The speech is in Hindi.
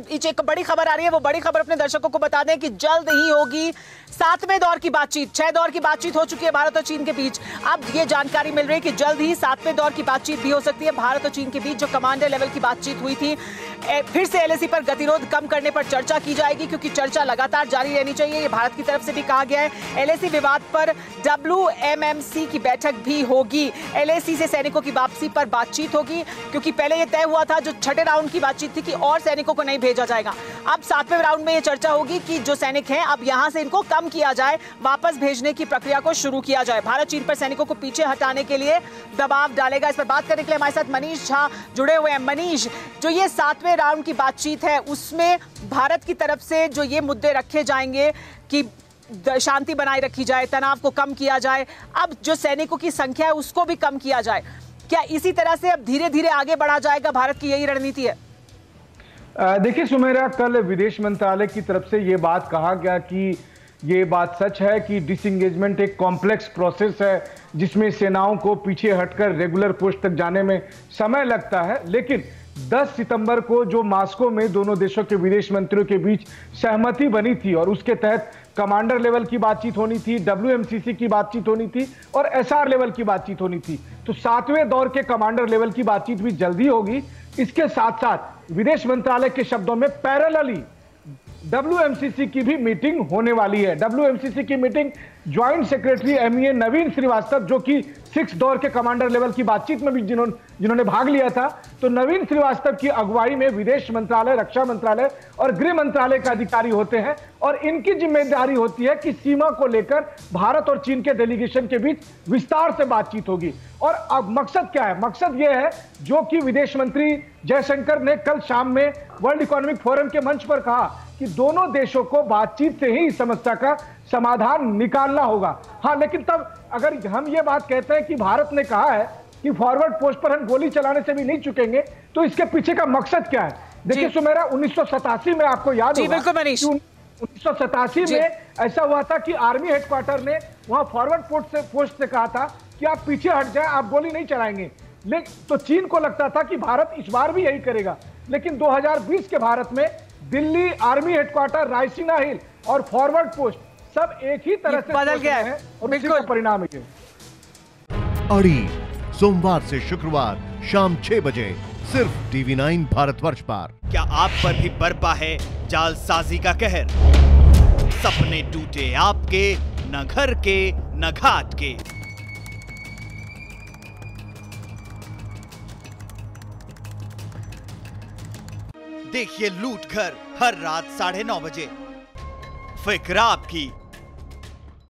एक बड़ी खबर आ रही है, वो बड़ी खबर अपने दर्शकों को बता दें कि जल्द ही होगी सातवें दौर की बातचीत, छह दौर की बातचीत हो चुकी है भारत और चीन के बीच। अब ये जानकारी मिल रही है कि जल्द ही सातवें दौर की बातचीत भी हो सकती है, भारत और चीन के बीच जो कमांडर लेवल की बातचीत हुई थी फिर से एलएसी पर गतिरोध कम करने पर चर्चा की जाएगी, क्योंकि चर्चा लगातार जारी रहनी चाहिए। ये भारत की तरफ़ से भी कहा गया है। एलएसी विवाद पर डब्ल्यूएमएमसी की बैठक भी होगी। एलएसी से सैनिकों की वापसी पर बातचीत होगी, क्योंकि पहले यह तय हुआ था जो छठे राउंड की बातचीत थी कि और सैनिकों को नहीं भेजा जाएगा। अब सातवें राउंड में यह चर्चा होगी कि जो सैनिक हैं, अब यहाँ से इनको कम किया जाए, वापस भेजने की प्रक्रिया को शुरू किया जाए। भारत चीन पर सैनिकों को पीछे हटाने के लिए दबाव डालेगा। इस पर बात करने के लिए हमारे साथ मनीष झा जुड़े हुए हैं। मनीष, जो ये सातवें राउंड की बातचीत है। उसमें भारत की तरफ़ से जो ये मुद्दे रखे जाएँगे कि शांति बनाए रखी जाए, तनाव को कम किया जाए, अब जो सैनिकों की संख्या है उसको भी कम किया जाए। क्या इसी तरह से अब धीरे धीरे आगे बढ़ा जाएगा भारत की यही रणनीति है? देखिए सुमेरा, कल विदेश मंत्रालय की तरफ़ से ये बात कहा गया कि ये बात सच है कि डिसंगेजमेंट एक कॉम्प्लेक्स प्रोसेस है, जिसमें सेनाओं को पीछे हटकर रेगुलर पोस्ट तक जाने में समय लगता है। लेकिन 10 सितंबर को जो मास्को में दोनों देशों के विदेश मंत्रियों के बीच सहमति बनी थी और उसके तहत कमांडर लेवल की बातचीत होनी थी डब्ल्यू की बातचीत होनी थी और एसआर लेवल की बातचीत होनी थी। तो सातवें दौर के कमांडर लेवल की बातचीत भी जल्दी होगी। इसके साथ साथ विदेश मंत्रालय के शब्दों में पैरेलली डब्ल्यू की भी मीटिंग होने वाली है। डब्ल्यू की meeting joint secretary MEA Naveen Srivastava, जो कि सिक्स दौर के कमांडर लेवल की बातचीत में भी जिन्होंने जिन्होंने भाग लिया था तो नवीन श्रीवास्तव की अगुवाई में विदेश मंत्रालय, रक्षा मंत्रालय और गृह मंत्रालय के अधिकारी होते हैं और इनकी ज़िम्मेदारी होती है कि सीमा को लेकर भारत और चीन के डेलीगेशन के बीच विस्तार से बातचीत होगी। और अब मकसद क्या है? मकसद यह है, जो कि विदेश मंत्री जयशंकर ने कल शाम में वर्ल्ड इकोनॉमिक फोरम के मंच पर कहा कि दोनों देशों को बातचीत से ही इस समस्या का समाधान निकालना होगा। हाँ लेकिन तब अगर हम ये बात कहते हैं कि भारत ने कहा है कि फॉरवर्ड पोस्ट पर हम गोली चलाने से भी नहीं चुकेंगे तो इसके पीछे का मकसद क्या है? देखिए सुमेरा उन्नीस में आपको याद होगा उन्नीस सौ सतासी में ऐसा हुआ था कि आर्मी हेडक्वार्टर ने वहाँ फॉरवर्ड पोस्ट से पोस्ट से कहा था कि आप पीछे हट जाए आप गोली नहीं चलाएँगे। लेकिन तो चीन को लगता था कि भारत इस बार भी यही करेगा। लेकिन 2020 के भारत में Delhi army headquarter Raisina hill और फॉरवर्ड पोस्ट सब एक ही तरह से बदल गया है। और बिल्कुल। परिणाम है। अड़ी सोमवार से शुक्रवार शाम छह बजे सिर्फ़ टीवी नाइन भारत वर्ष पर। क्या आप पर भी बरपा है जालसाजी का कहर? सपने टूटे आपके न घर के न घाट के। देखिए लूट घर हर रात साढ़े नौ बजे। फ़िक्र आपकी